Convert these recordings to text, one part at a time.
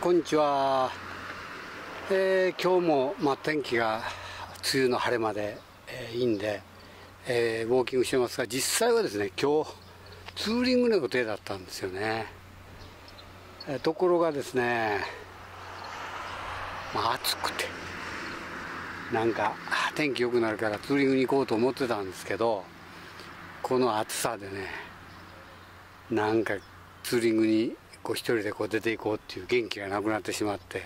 こんにちは、えー、今日も、まあ、天気が梅雨の晴れまで、えー、いいんで、えー、ウォーキングしてますが実際はですね今日ツーリングの予定だったんですよね、えところがですね、まあ、暑くてなんか天気良くなるからツーリングに行こうと思ってたんですけどこの暑さでねなんかツーリングにこう一人でこう出ていこうっていう元気がなくなってしまって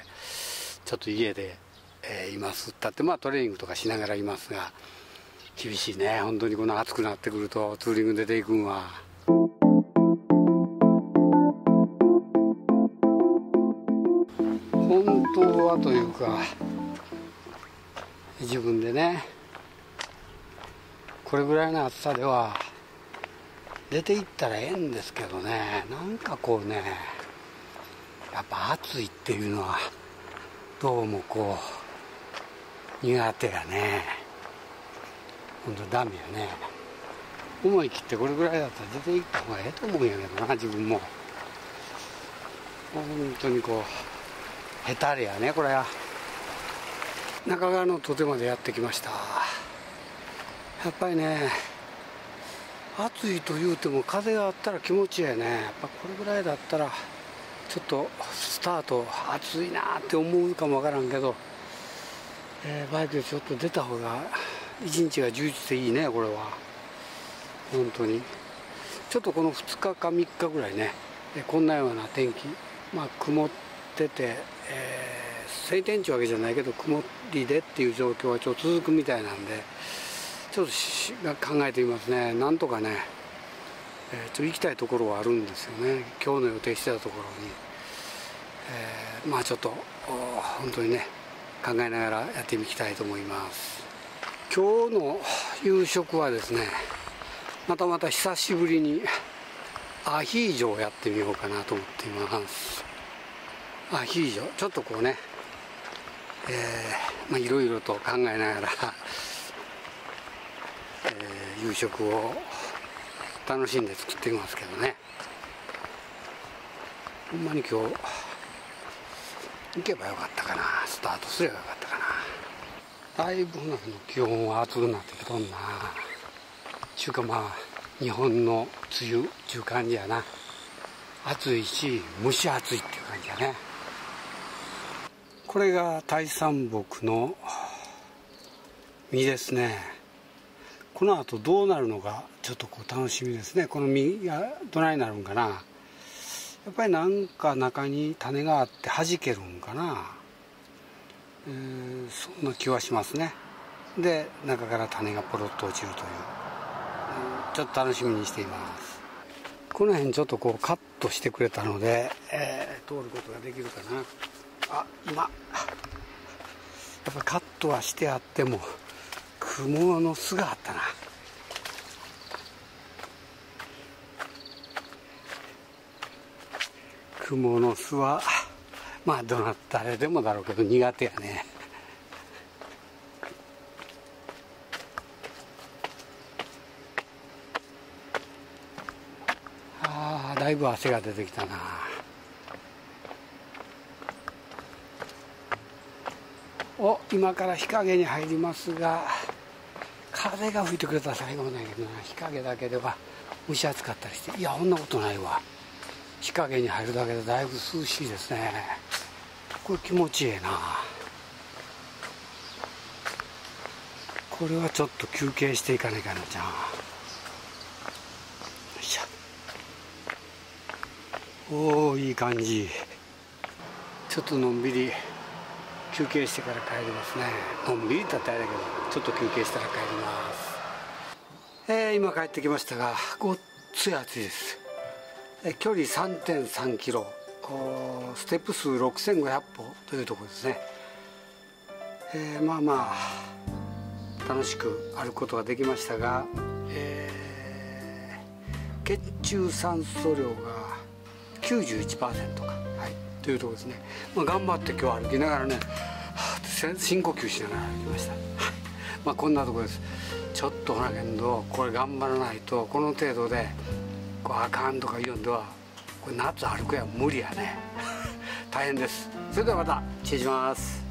ちょっと家で、えー、いますったってまあトレーニングとかしながらいますが厳しいね本当にこの暑くなってくるとツーリング出ていくんは。本当はというか自分でねこれぐらいの暑さでは出て行ったらええんですけどね。なんかこうねやっぱ暑いっていうのはどうもこう苦手やね。ほんとダメやね。思い切ってこれぐらいだったら出て行った方がええと思うんやけどな自分も。本当にこう下手れやねこれ。は中川の土手までやってきました。やっぱりね暑いと言うても風があったら気持ちいいね。やっぱこれぐらいだったらちょっとスタート暑いなって思うかもわからんけど、えー、バイクでちょっと出た方が一日が充実でいいねこれは。本当に。ちょっとこの2日か3日ぐらいねこんなような天気まあ曇ってて、えー、晴天地わけじゃないけど曇りでっていう状況はちょっと続くみたいなんでちょっと考えてみますね。なんとかね、えー、ちょっと行きたいところはあるんですよね。今日の予定してたところに、えー、まあちょっと本当にね考えながらやってみたいと思います。今日の夕食はですねまたまた久しぶりにアヒージョをやってみようかなと思っています。アヒージョちょっとこうねえー、まあいろいろと考えながらえー、夕食を楽しんで作っていますけどね。ほんまに今日行けばよかったかな。スタートすればよかったかな。だいぶの気温は暑くなってきとんな。ちゅうかまあ日本の梅雨ちゅう感じやな。暑いし蒸し暑いっていう感じやね。これが大山木の実ですね。この後どうなるのかちょっとこう楽しみですね。この実がどないなるんかな。やっぱりなんか中に種があって弾けるんかな、えー、そんな気はしますね。で中から種がポロッと落ちるという、うん、ちょっと楽しみにしています。この辺ちょっとこうカットしてくれたので、えー、通ることができるかな。あ今。やっぱカットはしてあっても雲の巣があったな。雲の巣はまあどな誰でもだろうけど苦手やね。ああだいぶ汗が出てきたな。お今から日陰に入りますが風が吹いてくれたら最後なんやけどな。日陰だけでは蒸し暑かったりして。いやそんなことないわ。日陰に入るだけでだいぶ涼しいですね。これ気持ちいいな。これはちょっと休憩していかないかな。じゃんよいしょ。おおいい感じ。ちょっとのんびり。休憩してから帰りますね。のんびりだったらあれだけどちょっと休憩したら帰ります、えー、今帰ってきましたがごっつい暑いです、えー、距離3.3キロ。ステップ数6500歩というところですね、えー、まあまあ楽しく歩くことができましたが、えー、血中酸素量が91%か、というところですね、まあ、頑張って今日歩きながらね深呼吸しながら歩きました。まあこんなとこです。ちょっとほらけんどこれ頑張らないとこの程度でこうあかんとか言うんではこれ夏歩くや無理やね。大変です。それではまた失礼します